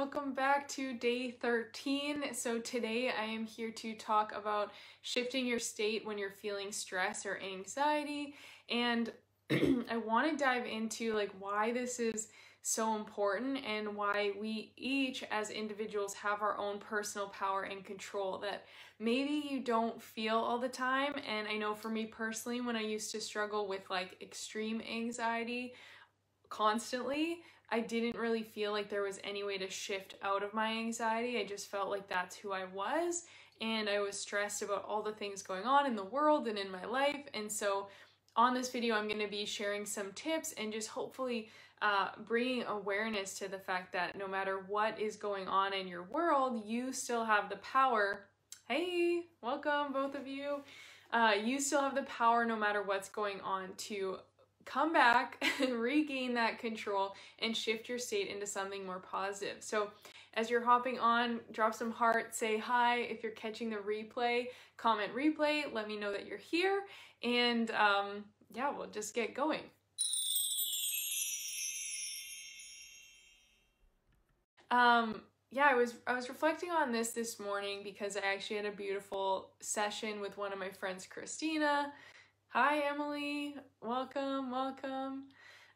welcome back to day 13. So today I am here to talk about shifting your state when you're feeling stress or anxiety and I want to dive into like why this is so important and why we each as individuals have our own personal power and control that maybe you don't feel all the time and I know for me personally when I used to struggle with like extreme anxiety constantly I didn't really feel like there was any way to shift out of my anxiety. I just felt like that's who I was. And I was stressed about all the things going on in the world and in my life. And so, on this video, I'm going to be sharing some tips and just hopefully uh, bringing awareness to the fact that no matter what is going on in your world, you still have the power. Hey, welcome, both of you. Uh, you still have the power no matter what's going on to come back and regain that control and shift your state into something more positive. So, as you're hopping on, drop some hearts, say hi. If you're catching the replay, comment replay, let me know that you're here. And um, yeah, we'll just get going. Um, yeah, I was I was reflecting on this this morning because I actually had a beautiful session with one of my friends, Christina. Hi, Emily. Welcome, welcome.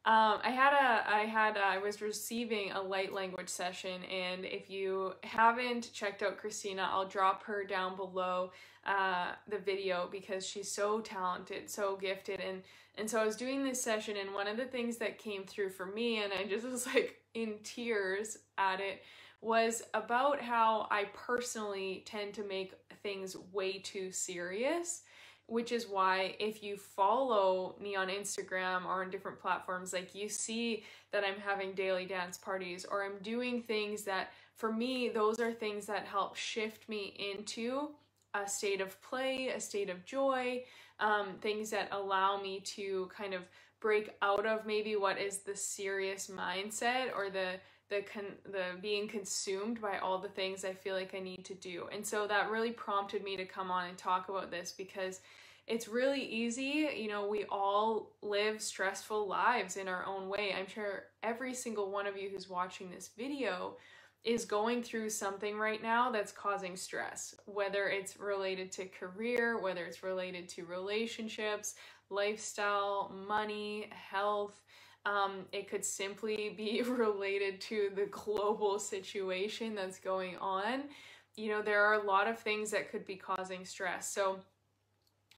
Um, I had a, I had, a, I was receiving a light language session, and if you haven't checked out Christina, I'll drop her down below uh, the video because she's so talented, so gifted, and and so I was doing this session, and one of the things that came through for me, and I just was like in tears at it, was about how I personally tend to make things way too serious which is why if you follow me on Instagram or on different platforms, like you see that I'm having daily dance parties or I'm doing things that for me, those are things that help shift me into a state of play, a state of joy, um, things that allow me to kind of break out of maybe what is the serious mindset or the the con the being consumed by all the things I feel like I need to do. And so that really prompted me to come on and talk about this because it's really easy. You know, we all live stressful lives in our own way. I'm sure every single one of you who's watching this video is going through something right now that's causing stress, whether it's related to career, whether it's related to relationships, lifestyle, money, health, um, it could simply be related to the global situation that's going on. You know, there are a lot of things that could be causing stress. So,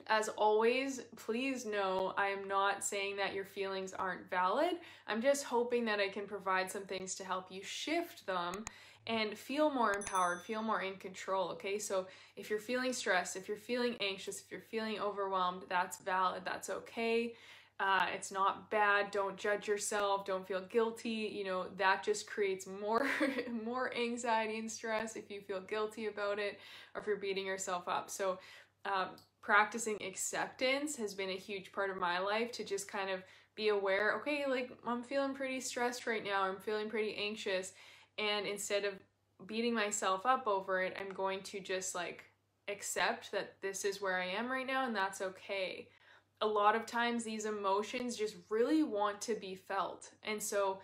as always, please know I am not saying that your feelings aren't valid. I'm just hoping that I can provide some things to help you shift them and feel more empowered, feel more in control, okay? So if you're feeling stressed, if you're feeling anxious, if you're feeling overwhelmed, that's valid, that's okay. Uh, it's not bad. Don't judge yourself. Don't feel guilty. You know that just creates more more anxiety and stress if you feel guilty about it or if you're beating yourself up. So um, practicing acceptance has been a huge part of my life to just kind of be aware. Okay, like I'm feeling pretty stressed right now. I'm feeling pretty anxious, and instead of beating myself up over it, I'm going to just like accept that this is where I am right now and that's okay a lot of times these emotions just really want to be felt. And so,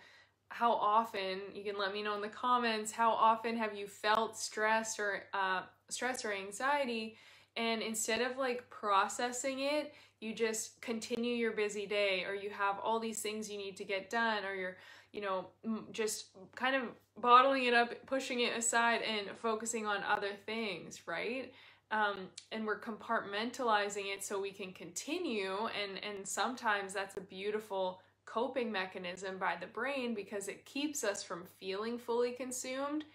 how often you can let me know in the comments how often have you felt stress or uh, stress or anxiety and instead of like processing it you just continue your busy day or you have all these things you need to get done or you're you know just kind of bottling it up pushing it aside and focusing on other things right um, and we're compartmentalizing it so we can continue and and sometimes that's a beautiful coping mechanism by the brain because it keeps us from feeling fully consumed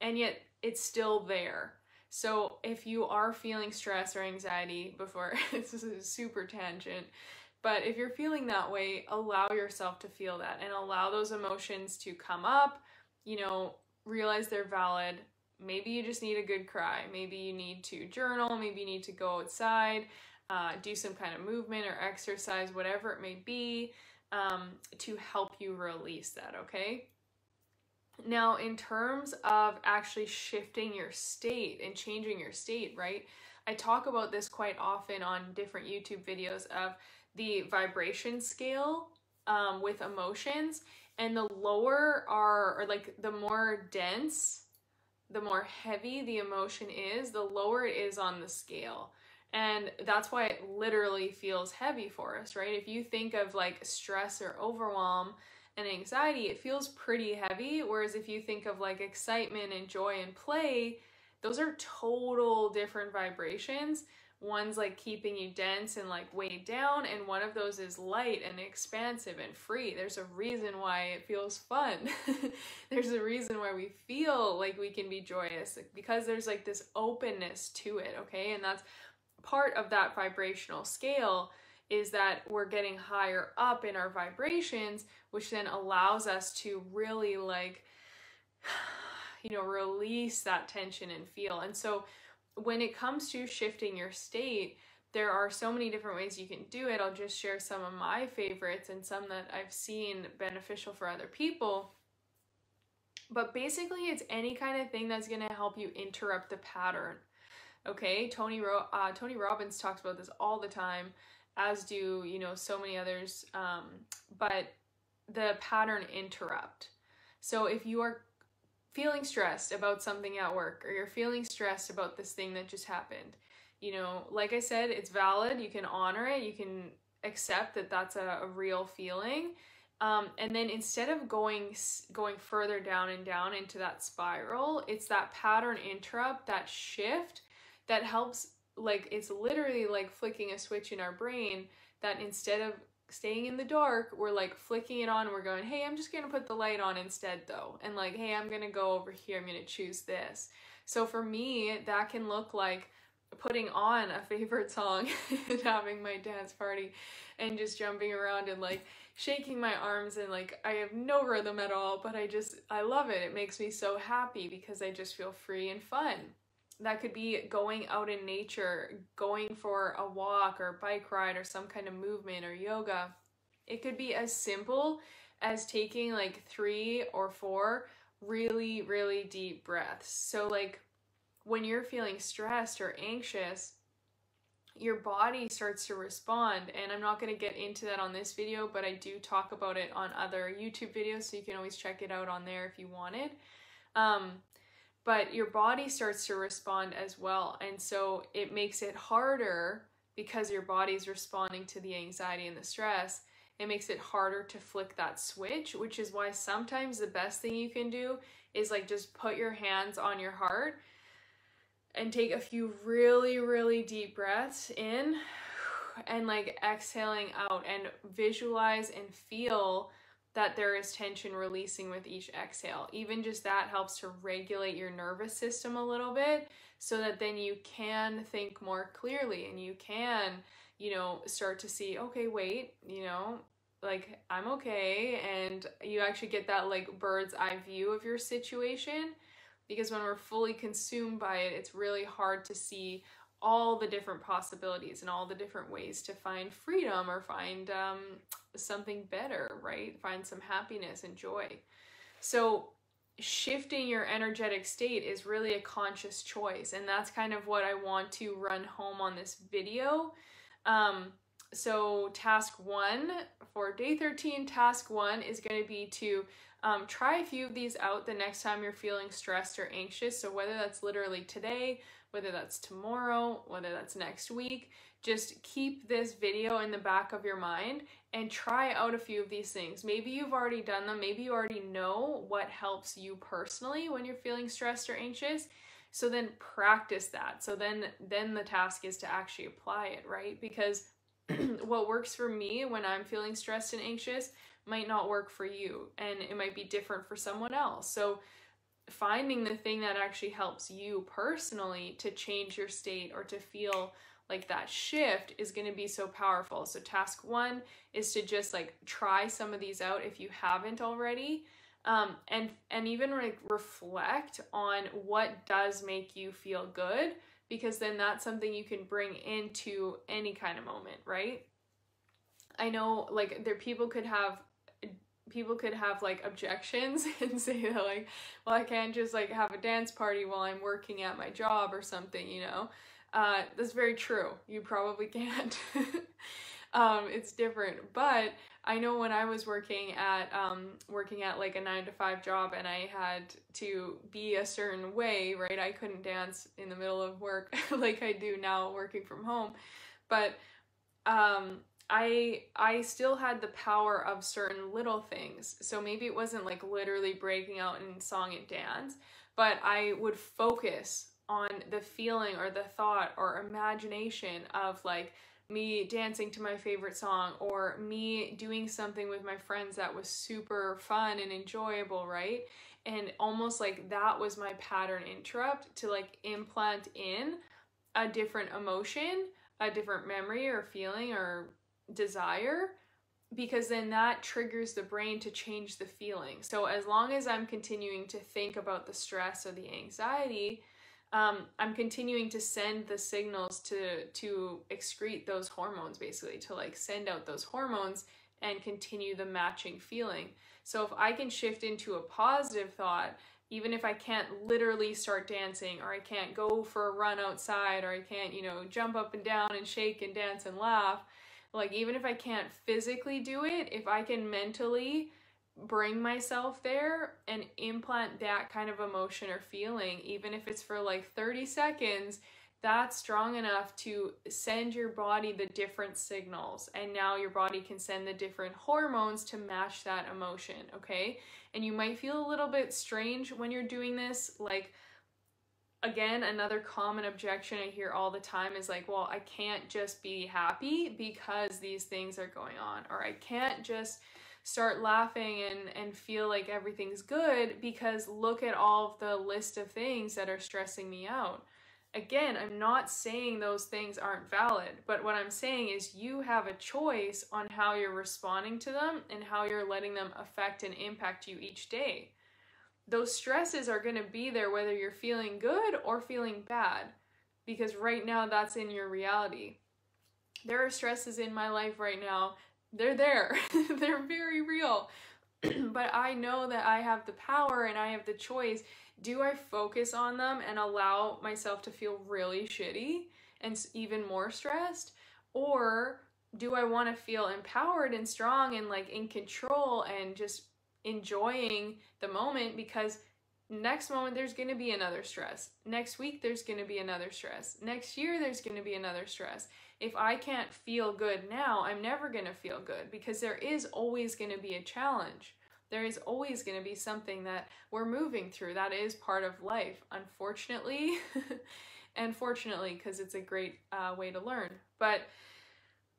and yet it's still there. So if you are feeling stress or anxiety before this is a super tangent but if you're feeling that way allow yourself to feel that and allow those emotions to come up you know realize they're valid maybe you just need a good cry. Maybe you need to journal, maybe you need to go outside, uh, do some kind of movement or exercise, whatever it may be, um, to help you release that, okay? Now, in terms of actually shifting your state and changing your state, right? I talk about this quite often on different YouTube videos of the vibration scale um, with emotions And the lower are, or like the more dense, the more heavy the emotion is, the lower it is on the scale. And that's why it literally feels heavy for us, right? If you think of like stress or overwhelm and anxiety, it feels pretty heavy. Whereas if you think of like excitement and joy and play, those are total different vibrations. One's like keeping you dense and like weighed down, and one of those is light and expansive and free. There's a reason why it feels fun. there's a reason why we feel like we can be joyous because there's like this openness to it, okay? And that's part of that vibrational scale is that we're getting higher up in our vibrations, which then allows us to really like, you know, release that tension and feel. And so when it comes to shifting your state, there are so many different ways you can do it. I'll just share some of my favorites and some that I've seen beneficial for other people. But basically, it's any kind of thing that's going to help you interrupt the pattern. Okay, Tony Ro- uh, Tony Robbins talks about this all the time, as do you know so many others. Um, but the pattern interrupt. So if you are feeling stressed about something at work or you're feeling stressed about this thing that just happened, you know, like I said, it's valid. You can honor it. You can accept that that's a, a real feeling. Um, and then instead of going going further down and down into that spiral, it's that pattern interrupt, that shift that helps like it's literally like flicking a switch in our brain that instead of staying in the dark we're like flicking it on we're going hey i'm just gonna put the light on instead though. And like hey i'm gonna go over here i'm gonna choose this. So for me that can look like putting on a favorite song and having my dance party and just jumping around and like shaking my arms and like I have no rhythm at all but I just I love it. It makes me so happy because I just feel free and fun that could be going out in nature, going for a walk or bike ride or some kind of movement or yoga. It could be as simple as taking like three or four really, really deep breaths. So, like when you're feeling stressed or anxious, your body starts to respond. And I'm not going to get into that on this video, but I do talk about it on other YouTube videos, so you can always check it out on there if you wanted. Um, but your body starts to respond as well. And so it makes it harder because your body's responding to the anxiety and the stress. It makes it harder to flick that switch, which is why sometimes the best thing you can do is like just put your hands on your heart and take a few really, really deep breaths in and like exhaling out and visualize and feel that there is tension releasing with each exhale. Even just that helps to regulate your nervous system a little bit so that then you can think more clearly and you can, you know, start to see, okay, wait, you know, like I'm okay. And you actually get that like bird's eye view of your situation because when we're fully consumed by it, it's really hard to see all the different possibilities and all the different ways to find freedom or find um, something better, right? Find some happiness and joy. So, shifting your energetic state is really a conscious choice, and that's kind of what I want to run home on this video. Um, so, task one for day 13, task one is going to be to um, try a few of these out the next time you're feeling stressed or anxious. So, whether that's literally today whether that's tomorrow, whether that's next week. Just keep this video in the back of your mind and try out a few of these things. Maybe you've already done them, maybe you already know what helps you personally when you're feeling stressed or anxious. So then practice that. So then then the task is to actually apply it, right? Because what works for me when I'm feeling stressed and anxious might not work for you and it might be different for someone else. So finding the thing that actually helps you personally to change your state or to feel like that shift is going to be so powerful. So task 1 is to just like try some of these out if you haven't already. Um, and and even like reflect on what does make you feel good because then that's something you can bring into any kind of moment, right? I know like there people could have people could have like objections and say that like well i can't just like have a dance party while i'm working at my job or something you know uh, that's very true you probably can't um, it's different. But I know when I was working at um, working at like a nine to five job and I had to be a certain way, right? I couldn't dance in the middle of work like I do now working from home. But um, I I still had the power of certain little things. So maybe it wasn't like literally breaking out in song and dance, but I would focus on the feeling or the thought or imagination of like me dancing to my favorite song or me doing something with my friends that was super fun and enjoyable, right? And almost like that was my pattern interrupt to like implant in a different emotion, a different memory or feeling or desire because then that triggers the brain to change the feeling. So as long as I'm continuing to think about the stress or the anxiety, um, I'm continuing to send the signals to to excrete those hormones, basically to like send out those hormones and continue the matching feeling. So if I can shift into a positive thought, even if I can't literally start dancing or I can't go for a run outside or I can't, you know, jump up and down and shake and dance and laugh, like even if I can't physically do it, if I can mentally bring myself there and implant that kind of emotion or feeling, even if it's for like 30 seconds, that's strong enough to send your body the different signals. And now your body can send the different hormones to match that emotion, okay? And you might feel a little bit strange when you're doing this, like, again, another common objection I hear all the time is like, well, I can't just be happy because these things are going on, or I can't just start laughing and, and feel like everything's good because look at all of the list of things that are stressing me out. Again, I'm not saying those things aren't valid, but what I'm saying is you have a choice on how you're responding to them and how you're letting them affect and impact you each day. Those stresses are going to be there whether you're feeling good or feeling bad, because right now that's in your reality. There are stresses in my life right now they're there. they're very real. but I know that I have the power and I have the choice. Do I focus on them and allow myself to feel really shitty and even more stressed? Or do I want to feel empowered and strong and like in control and just enjoying the moment because next moment there's going to be another stress. Next week there's going to be another stress. Next year there's going to be another stress if I can't feel good now, I'm never going to feel good because there is always going to be a challenge. There is always going to be something that we're moving through. That is part of life, unfortunately, and fortunately, because it's a great uh, way to learn. But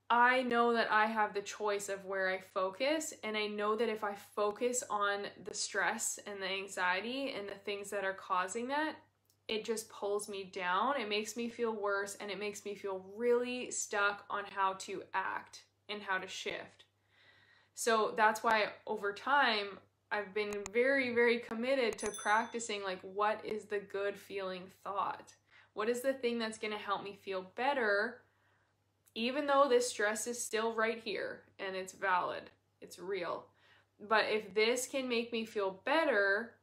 I know that I have the choice of where I focus, and I know that if I focus on the stress and the anxiety and the things that are causing that, it just pulls me down. It makes me feel worse and it makes me feel really stuck on how to act and how to shift. So that's why over time, I've been very, very committed to practicing like, what is the good feeling thought? What is the thing that's going to help me feel better, even though this stress is still right here and it's valid, it's real. But if this can make me feel better,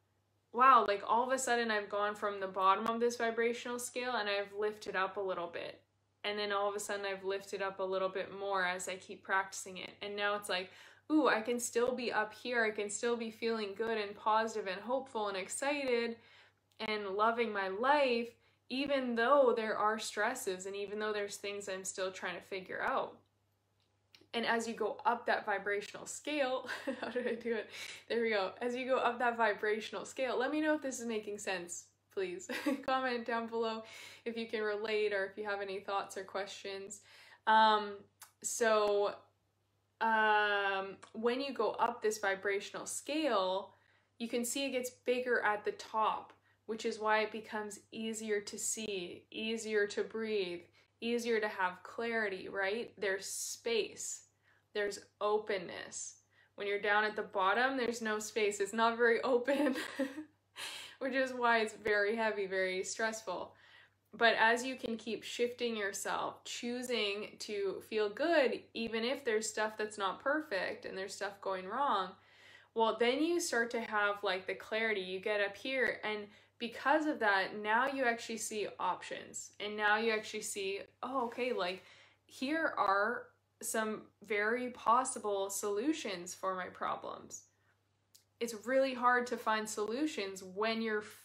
wow, like all of a sudden I've gone from the bottom of this vibrational scale and I've lifted up a little bit. And then all of a sudden I've lifted up a little bit more as I keep practicing it. And now it's like, ooh, I can still be up here. I can still be feeling good and positive and hopeful and excited and loving my life, even though there are stresses and even though there's things I'm still trying to figure out. And as you go up that vibrational scale, how did I do it? There we go. As you go up that vibrational scale, let me know if this is making sense, please. Comment down below if you can relate or if you have any thoughts or questions. Um, so, um, when you go up this vibrational scale, you can see it gets bigger at the top, which is why it becomes easier to see, easier to breathe, easier to have clarity, right? There's space there's openness. When you're down at the bottom, there's no space. It's not very open, which is why it's very heavy, very stressful. But as you can keep shifting yourself, choosing to feel good, even if there's stuff that's not perfect and there's stuff going wrong, well, then you start to have like the clarity. You get up here, and because of that, now you actually see options. And now you actually see, oh, okay, like here are some very possible solutions for my problems. It's really hard to find solutions when you're f-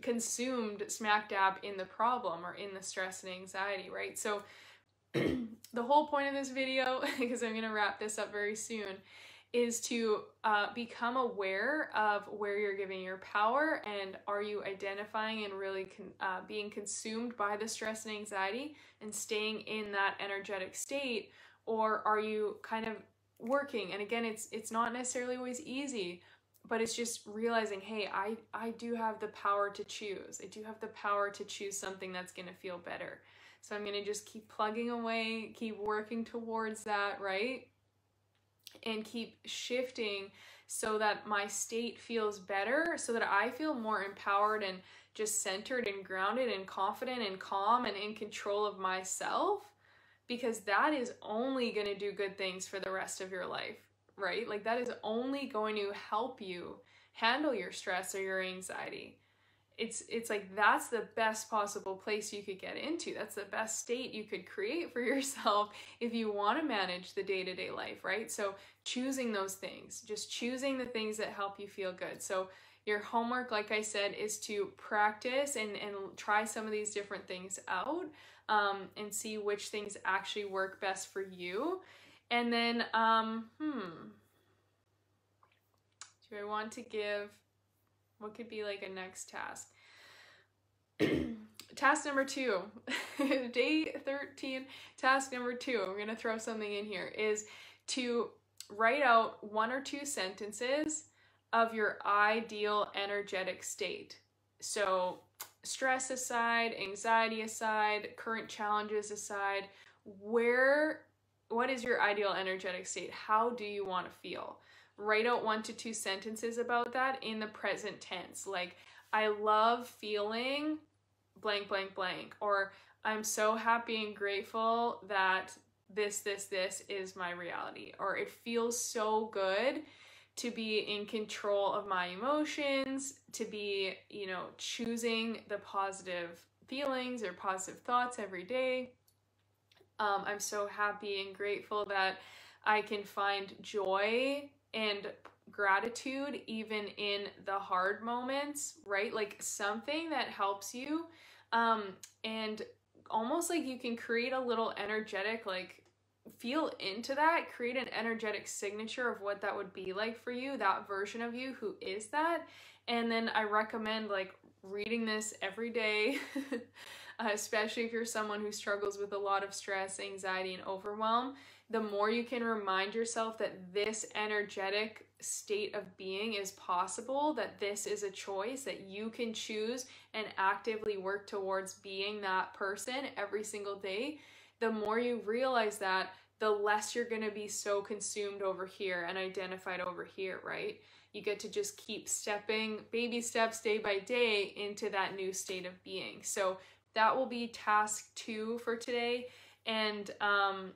consumed smack dab in the problem or in the stress and anxiety, right? So, the whole point of this video, because I'm going to wrap this up very soon, is to uh, become aware of where you're giving your power and are you identifying and really con- uh, being consumed by the stress and anxiety and staying in that energetic state? Or are you kind of working? And again it's it's not necessarily always easy but it's just realizing hey i i do have the power to choose. I do have the power to choose something that's going to feel better. So i'm going to just keep plugging away keep working towards that right and keep shifting so that my state feels better, so that I feel more empowered and just centered and grounded and confident and calm and in control of myself, because that is only going to do good things for the rest of your life, right? Like that is only going to help you handle your stress or your anxiety it's it's like that's the best possible place you could get into. That's the best state you could create for yourself if you want to manage the day-to-day life right? So choosing those things just choosing the things that help you feel good. So your homework like i said is to practice and and try some of these different things out um, and see which things actually work best for you. And then um hmm. Do i want to give what could be like a next task? task number two, day 13, task number two, I'm to throw something in here, is to write out one or two sentences of your ideal energetic state. So, stress aside, anxiety aside, current challenges aside, where what is your ideal energetic state? How do you want to feel? Write out one to two sentences about that in the present tense. Like, I love feeling blank, blank, blank. Or I'm so happy and grateful that this, this, this is my reality. Or it feels so good to be in control of my emotions, to be, you know, choosing the positive feelings or positive thoughts every day. Um, I'm so happy and grateful that I can find joy and gratitude even in the hard moments, right? Like something that helps you um and almost like you can create a little energetic like feel into that, create an energetic signature of what that would be like for you, that version of you who is that. And then I recommend like reading this every day. uh, especially if you're someone who struggles with a lot of stress, anxiety, and overwhelm, the more you can remind yourself that this energetic state of being is possible, that this is a choice, that you can choose and actively work towards being that person every single day, the more you realize that, the less you're going to be so consumed over here and identified over here, right? You get to just keep stepping baby steps day by day into that new state of being. So that will be task two for today. And um,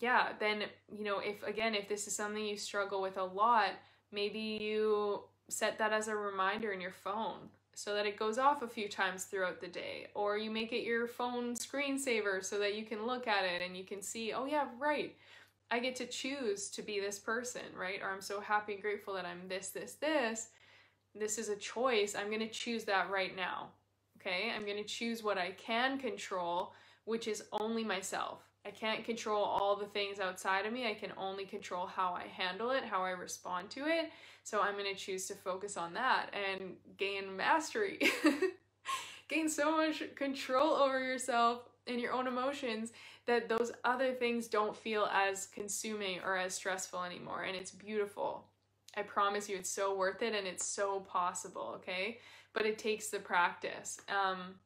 yeah, then, you know, if again, if this is something you struggle with a lot, maybe you set that as a reminder in your phone so that it goes off a few times throughout the day. Or you make it your phone screensaver so that you can look at it and you can see, oh, yeah, right. I get to choose to be this person, right? Or I'm so happy and grateful that I'm this, this, this. This is a choice. I'm going to choose that right now. Okay? I'm going to choose what I can control, which is only myself. I can't control all the things outside of me. I can only control how I handle it, how I respond to it. So I'm going to choose to focus on that and gain mastery. gain so much control over yourself and your own emotions that those other things don't feel as consuming or as stressful anymore. And it's beautiful. I promise you, it's so worth it and it's so possible, okay? But it takes the practice. Um,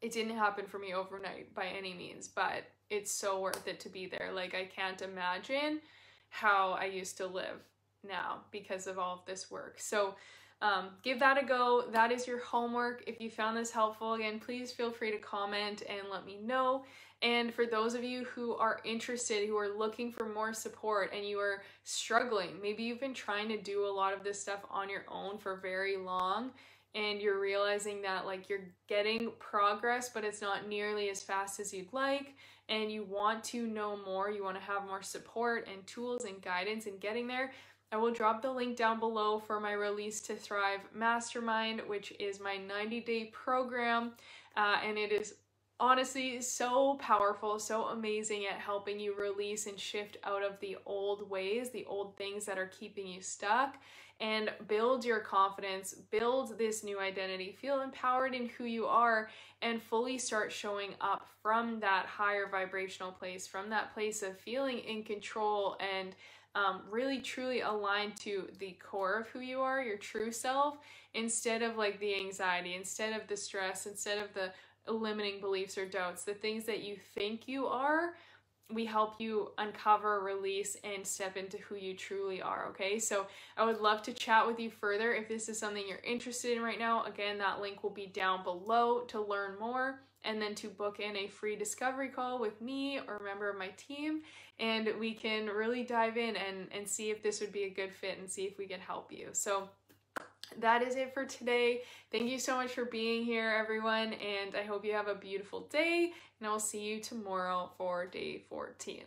it didn't happen for me overnight by any means, but it's so worth it to be there. Like, I can't imagine how I used to live now because of all of this work. So, um, give that a go. That is your homework. If you found this helpful, again, please feel free to comment and let me know. And for those of you who are interested, who are looking for more support and you are struggling, maybe you've been trying to do a lot of this stuff on your own for very long and you're realizing that like you're getting progress but it's not nearly as fast as you'd like and you want to know more you want to have more support and tools and guidance in getting there I will drop the link down below for my Release to Thrive Mastermind, which is my 90 day program. Uh, and it is honestly so powerful, so amazing at helping you release and shift out of the old ways, the old things that are keeping you stuck, and build your confidence, build this new identity, feel empowered in who you are, and fully start showing up from that higher vibrational place, from that place of feeling in control and um, really truly aligned to the core of who you are, your true self, instead of like the anxiety, instead of the stress, instead of the limiting beliefs or doubts, the things that you think you are. We help you uncover, release, and step into who you truly are. Okay, so I would love to chat with you further if this is something you're interested in right now. Again, that link will be down below to learn more and then to book in a free discovery call with me or a member of my team and we can really dive in and, and see if this would be a good fit and see if we can help you. So that is it for today. Thank you so much for being here, everyone, and I hope you have a beautiful day, and I will see you tomorrow for day 14.